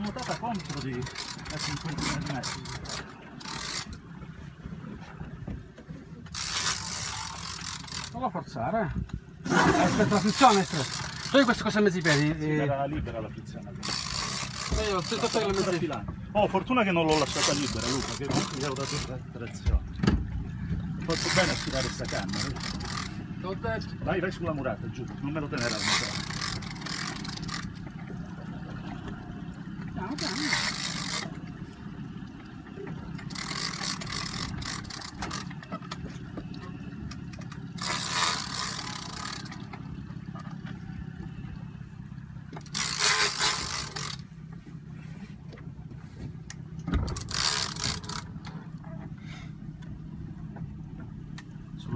nuotata contro di a 50 metri. Non lo forzare. Aspetta, la frizione, aspetta. Togli queste cose a mezzi piedi. eh. Era libera la frizione. Io ho che le mezzi piedi. Oh, fortuna che non l'ho lasciata libera, Luca, che comunque gli avevo dato trazione. Ho fatto bene a tirare sta canna. Vai, vai sulla murata, giù, non me lo tenere al motore.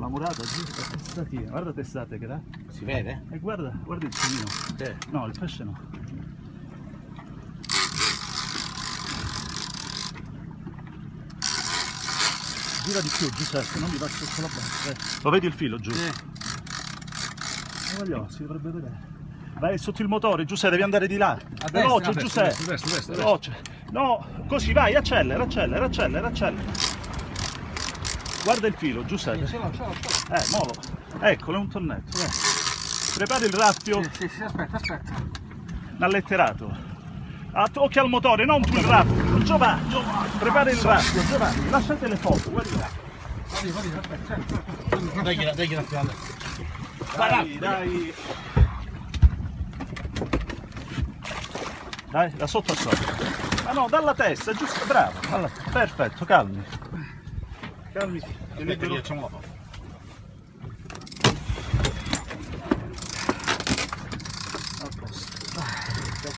Sulla murata, giù, la testatina. Guarda la testata che dà. Si vede? E guarda, guarda il cilino. Sì. No, il pesce no. Gira di più, Giuseppe, non mi va sotto la base. eh. Lo vedi il filo giù? Sì. Eh, voglio, si dovrebbe vedere. Vai sotto il motore, Giuseppe, devi andare di là. A Veloce, destra, a destra, Giuseppe. a destra, a destra, a destra. Veloce. No, così vai, accelera, accelera, accelera, accelera. Guarda il filo, Giuseppe. Ce l'ho, ce l'ho, ce l'ho. Eh, molo. Eccolo, è un tonnetto. vai. Prepara il raffio, Sì, sì, sì, aspetta, aspetta. l'alletterato. Att- occhio al motore, non tu il raffio. Giovanni, Giovanni, prepara il raffio, Giovanni, lasciate le foto, guarda là. Vai, vai, aspetta, aspetta. Dai, dai, dai, dai. Dai, dai. Dai, da sotto a sopra. Ah no, dalla testa, giusto, bravo. Alla- Perfetto, calmi. Calmi. Aspetta, gli facciamo la foto.